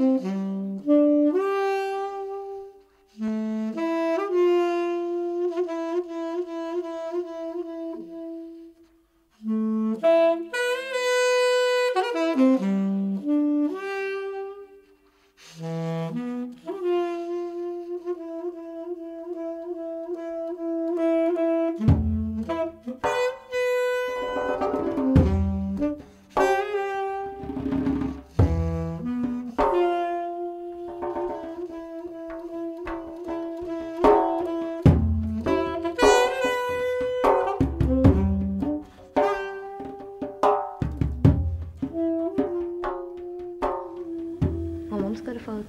My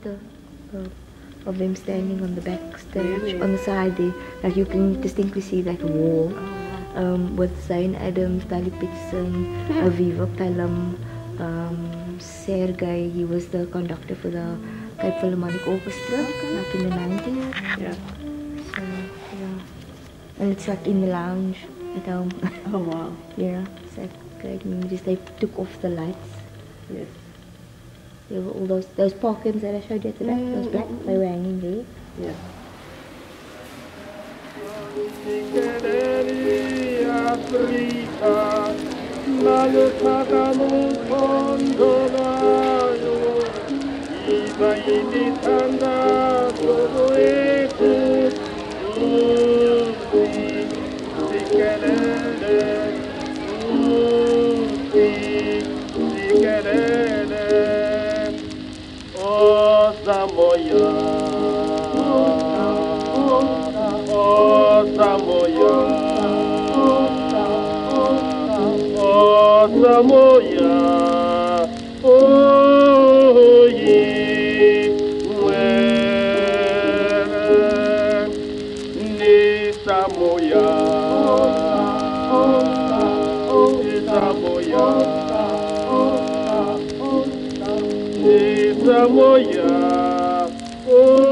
mom's got a photo of, them standing on the backstage Really? on the side there. Like you can distinctly see that wall um, with Zane Adams, Dali Peterson, Aviva Pelham, um, Sergei. He was the conductor for the Cape Philharmonic Orchestra like in the 90s. Yeah. So, yeah. And it's like in the lounge at home. Oh wow. yeah, it's like great memories. They took off the lights. Yes. Were all those those that I showed you today, mm. those black, mm, mm, they were mm. hanging there. Yeah. Samoya, oh ye, where ni Samoya, ni Samoya, ni Samoya. Amazing.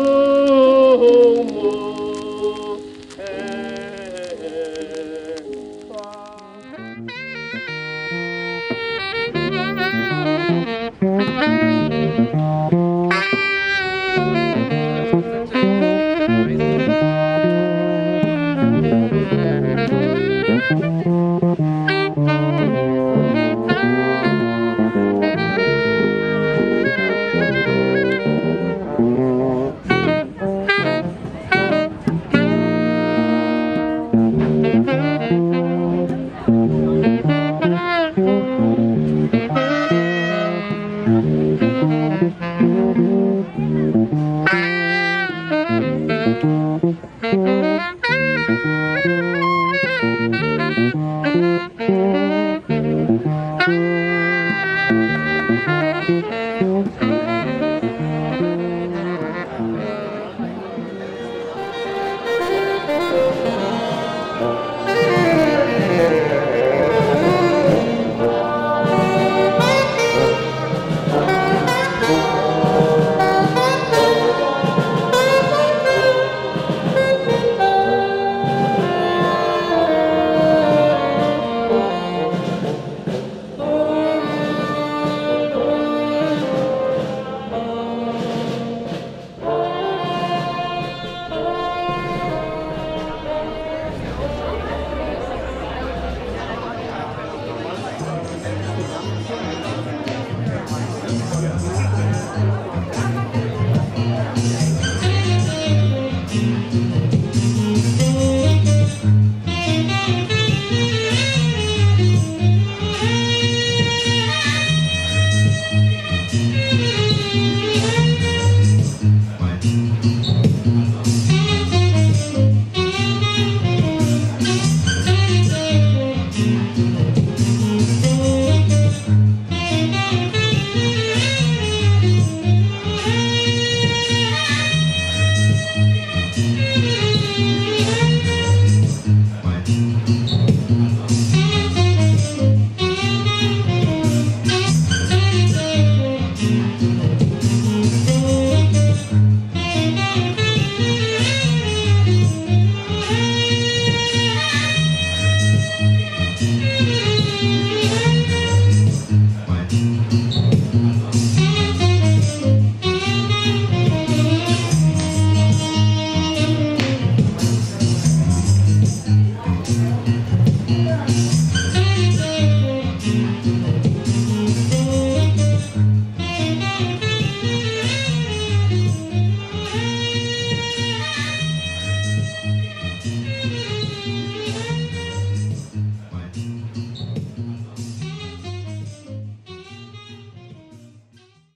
ま。